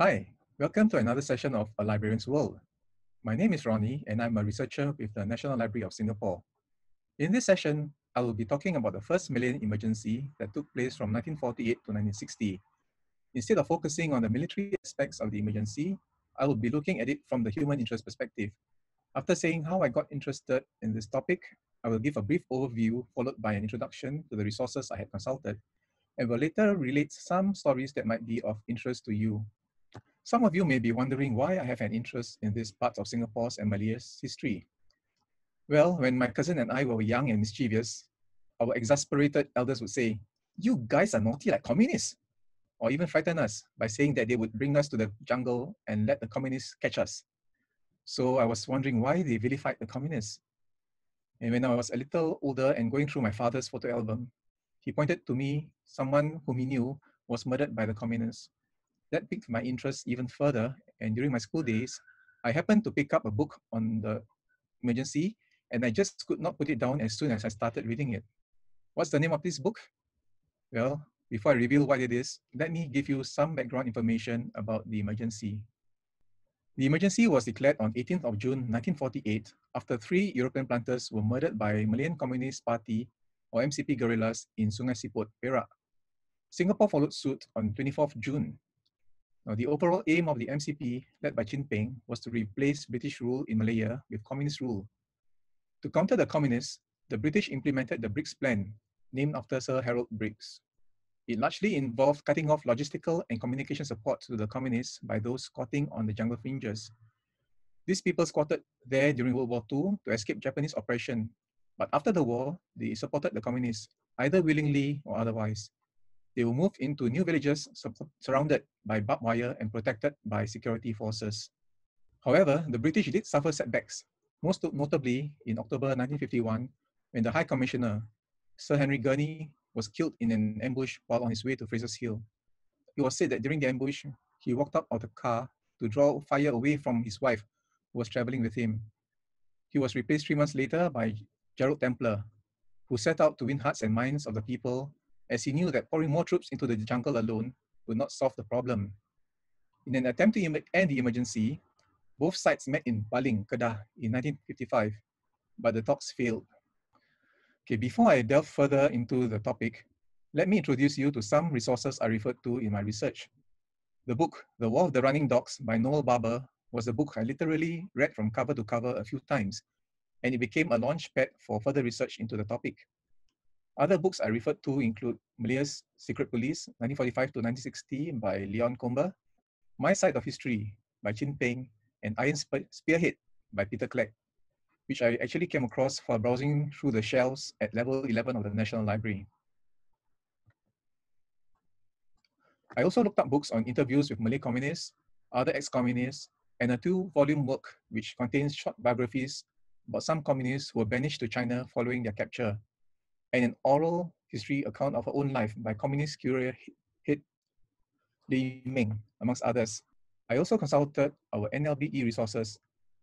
Hi, welcome to another session of A Librarian's World. My name is Ronnie and I'm a researcher with the National Library of Singapore. In this session, I will be talking about the first Malayan emergency that took place from 1948 to 1960. Instead of focusing on the military aspects of the emergency, I will be looking at it from the human interest perspective. After saying how I got interested in this topic, I will give a brief overview followed by an introduction to the resources I had consulted, and will later relate some stories that might be of interest to you. Some of you may be wondering why I have an interest in this part of Singapore's and Malaysia's history. Well, when my cousin and I were young and mischievous, our exasperated elders would say, you guys are naughty like communists, or even frighten us by saying that they would bring us to the jungle and let the communists catch us. So I was wondering why they vilified the communists. And when I was a little older and going through my father's photo album, he pointed to me, someone whom he knew was murdered by the communists. That piqued my interest even further. And during my school mm-hmm. days, I happened to pick up a book on the emergency and I just could not put it down as soon as I started reading it. What's the name of this book? Well, before I reveal what it is, let me give you some background information about the emergency. The emergency was declared on 18th of June 1948 after three European planters were murdered by Malayan Communist Party or MCP guerrillas in Sungai Siput, Perak. Singapore followed suit on 24th June. Now, the overall aim of the MCP, led by Chin Peng, was to replace British rule in Malaya with communist rule. To counter the communists, the British implemented the Briggs Plan, named after Sir Harold Briggs. It largely involved cutting off logistical and communication support to the communists by those squatting on the jungle fringes. These people squatted there during World War II to escape Japanese oppression, but after the war, they supported the communists, either willingly or otherwise. They will move into new villages surrounded by barbed wire and protected by security forces. However, the British did suffer setbacks, most notably in October 1951, when the High Commissioner, Sir Henry Gurney, was killed in an ambush while on his way to Fraser's Hill. It was said that during the ambush, he walked up of the car to draw fire away from his wife, who was traveling with him. He was replaced three months later by Gerald Templer, who set out to win hearts and minds of the people as he knew that pouring more troops into the jungle alone would not solve the problem. In an attempt to end the emergency, both sides met in Baling, Kedah in 1955, but the talks failed. Okay, before I delve further into the topic, let me introduce you to some resources I referred to in my research. The book, The War of the Running Dogs by Noel Barber was a book I literally read from cover to cover a few times, and it became a launch pad for further research into the topic. Other books I referred to include Malaya's Secret Police, 1945 to 1960 by Leon Comber, My Side of History by Chin Peng, and Iron Spearhead by Peter Clegg which I actually came across while browsing through the shelves at level 11 of the National Library. I also looked up books on interviews with Malay communists, other ex-communists, and a two-volume work which contains short biographies about some communists who were banished to China following their capture, and an oral history account of her own life by communist courier head Li Ming, amongst others. I also consulted our NLB eResources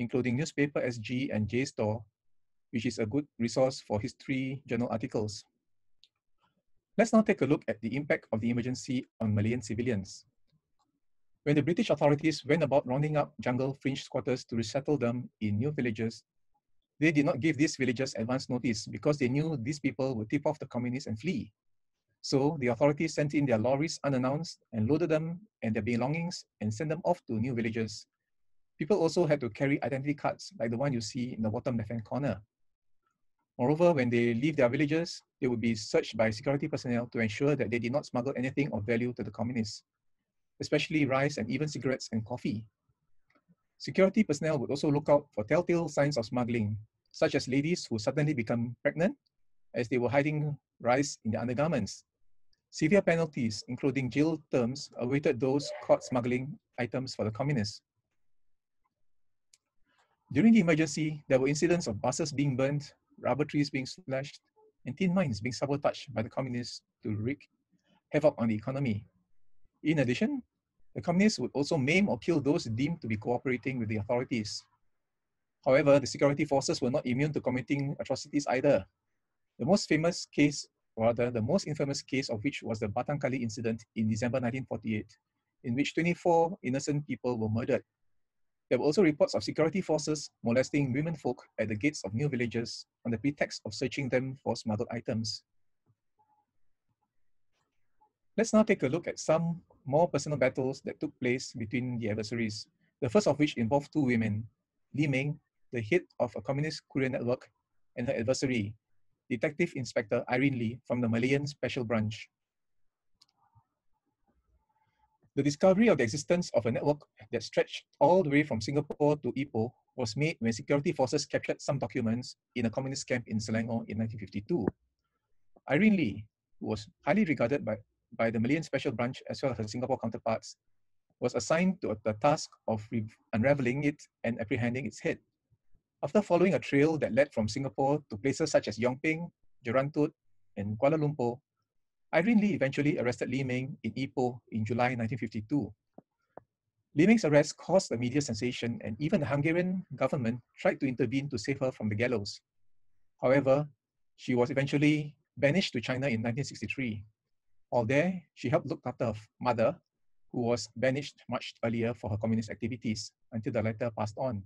including Newspaper SG and JSTOR, which is a good resource for history journal articles. Let's now take a look at the impact of the emergency on Malayan civilians. When the British authorities went about rounding up jungle fringe squatters to resettle them in new villages, they did not give these villagers advance notice because they knew these people would tip off the communists and flee. So the authorities sent in their lorries unannounced and loaded them and their belongings and sent them off to new villages People also had to carry identity cards like the one you see in the bottom left-hand corner. Moreover, when they leave their villages, they would be searched by security personnel to ensure that they did not smuggle anything of value to the communists, especially rice and even cigarettes and coffee. Security personnel would also look out for telltale signs of smuggling, such as ladies who suddenly become pregnant as they were hiding rice in their undergarments. Severe penalties, including jail terms, awaited those caught smuggling items for the communists. During the emergency, there were incidents of buses being burned, rubber trees being slashed, and tin mines being sabotaged by the communists to wreak havoc on the economy. In addition, the communists would also maim or kill those deemed to be cooperating with the authorities. However, the security forces were not immune to committing atrocities either. The most famous case, or rather the most infamous case of which was the Batang Kali incident in December 1948, in which 24 innocent people were murdered. There were also reports of security forces molesting women folk at the gates of new villages on the pretext of searching them for smuggled items. Let's now take a look at some more personal battles that took place between the adversaries, the first of which involved two women, Li Ming, the head of a communist courier network, and her adversary, Detective Inspector Irene Lee from the Malayan Special Branch. The discovery of the existence of a network that stretched all the way from Singapore to Ipoh was made when security forces captured some documents in a communist camp in Selangor in 1952. Irene Lee, who was highly regarded by, by the Malayan Special Branch as well as her Singapore counterparts, was assigned to the task of unraveling it and apprehending its head. After following a trail that led from Singapore to places such as Yong Peng, Jerantut, and Kuala Lumpur, Irene Lee eventually arrested Li Ming in Ipoh in July 1952. Li Ming's arrest caused a media sensation and even the Hungarian government tried to intervene to save her from the gallows. However, she was eventually banished to China in 1963. While there, she helped look after her mother, who was banished much earlier for her communist activities until the latter passed on.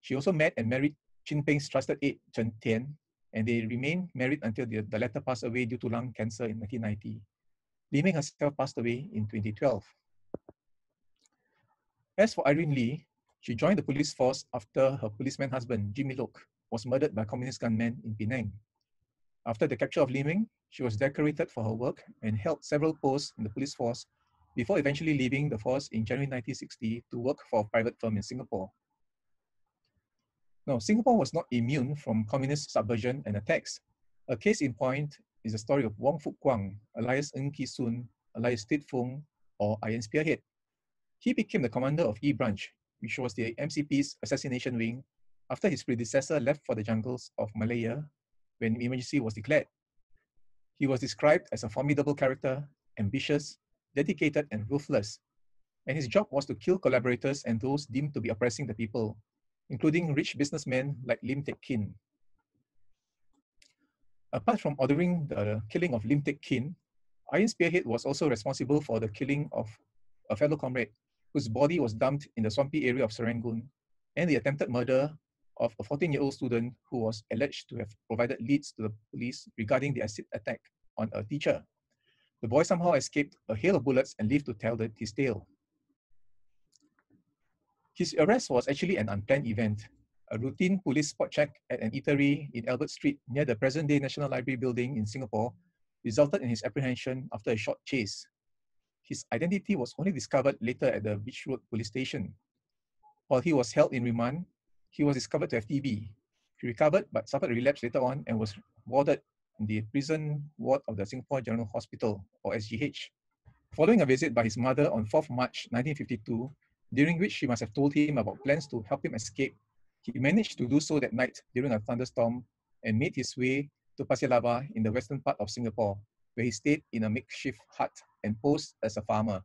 She also met and married Chin Peng's trusted aide, Chen Tian, and they remained married until the, the latter passed away due to lung cancer in 1990. Li Ming herself passed away in 2012. As for Irene Lee, she joined the police force after her policeman husband, Jimmy Lok, was murdered by communist gunmen in Penang. After the capture of Li Ming, she was decorated for her work and held several posts in the police force before eventually leaving the force in January 1960 to work for a private firm in Singapore. Now, Singapore was not immune from communist subversion and attacks. A case in point is the story of Wong Fuk Kwang, alias Ng Ki Soon, alias Tit Fung, or Iron Spearhead. He became the commander of E Branch, which was the MCP's assassination wing, after his predecessor left for the jungles of Malaya when emergency was declared. He was described as a formidable character, ambitious, dedicated, and ruthless. And his job was to kill collaborators and those deemed to be oppressing the people, including rich businessmen like Lim Teck Kin. Apart from ordering the killing of Lim Teck Kin, Iron Spearhead was also responsible for the killing of a fellow comrade whose body was dumped in the swampy area of Serangoon and the attempted murder of a 14-year-old student who was alleged to have provided leads to the police regarding the acid attack on a teacher. The boy somehow escaped a hail of bullets and lived to tell the, his tale. His arrest was actually an unplanned event. A routine police spot check at an eatery in Albert Street near the present-day National Library building in Singapore resulted in his apprehension after a short chase. His identity was only discovered later at the Beach Road police station. While he was held in remand, he was discovered to have TB. He recovered but suffered a relapse later on and was warded in the prison ward of the Singapore General Hospital, or SGH. Following a visit by his mother on 4th March 1952, during which she must have told him about plans to help him escape. He managed to do so that night during a thunderstorm and made his way to Pasir Laba in the western part of Singapore, where he stayed in a makeshift hut and posed as a farmer.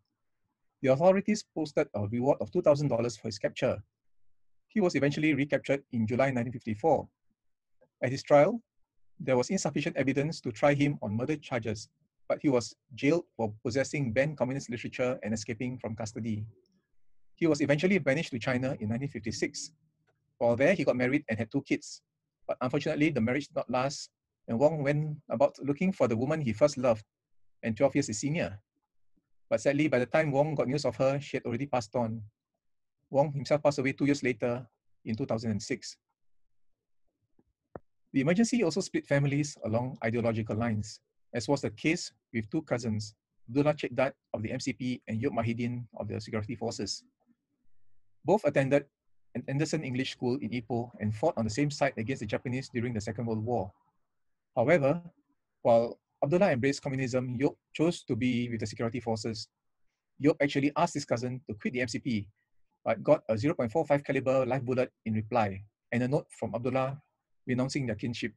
The authorities posted a reward of $2,000 for his capture. He was eventually recaptured in July 1954. At his trial, there was insufficient evidence to try him on murder charges, but he was jailed for possessing banned communist literature and escaping from custody. He was eventually banished to China in 1956. While there, he got married and had two kids. But unfortunately, the marriage did not last, and Wong went about looking for the woman he first loved, and 12 years his senior. But sadly, by the time Wong got news of her, she had already passed on. Wong himself passed away two years later in 2006. The emergency also split families along ideological lines, as was the case with two cousins, Abdullah Che Dat of the MCP and Yop Mahidin of the security forces. Both attended an Anderson English School in Ipoh and fought on the same side against the Japanese during the Second World War. However, while Abdullah embraced communism, Yop chose to be with the security forces. Yop actually asked his cousin to quit the MCP, but got a 0.45 caliber live bullet in reply and a note from Abdullah renouncing their kinship.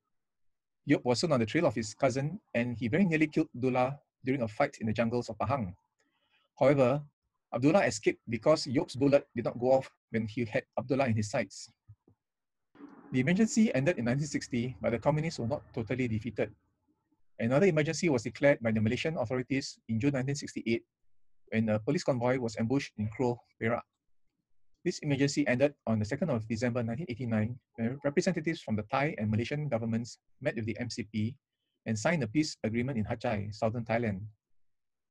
Yop was soon on the trail of his cousin and he very nearly killed Abdullah during a fight in the jungles of Pahang. However, Abdullah escaped because Yop's bullet did not go off when he had Abdullah in his sights. The emergency ended in 1960, but the communists were not totally defeated. Another emergency was declared by the Malaysian authorities in June 1968 when a police convoy was ambushed in Kroh, Perak. This emergency ended on the 2nd of December 1989, when representatives from the Thai and Malaysian governments met with the MCP and signed a peace agreement in Hat Yai, southern Thailand.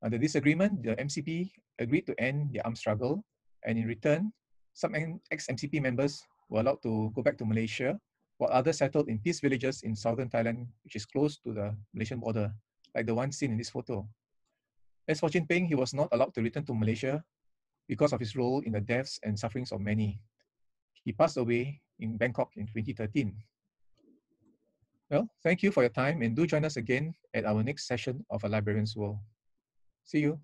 Under this agreement, the MCP agreed to end the armed struggle, and in return, some ex-MCP members were allowed to go back to Malaysia, while others settled in peace villages in southern Thailand, which is close to the Malaysian border, like the one seen in this photo. As for Chin Peng, he was not allowed to return to Malaysia because of his role in the deaths and sufferings of many. He passed away in Bangkok in 2013. Well, thank you for your time and do join us again at our next session of A Librarian's World. See you.